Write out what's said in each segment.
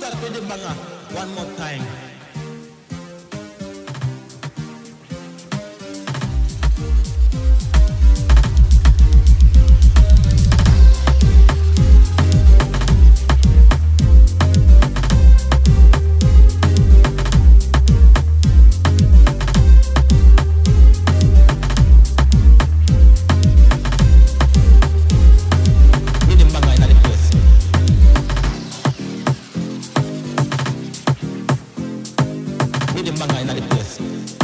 That banger one more time. with the banger in the place.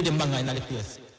Bidin bangay na lipies.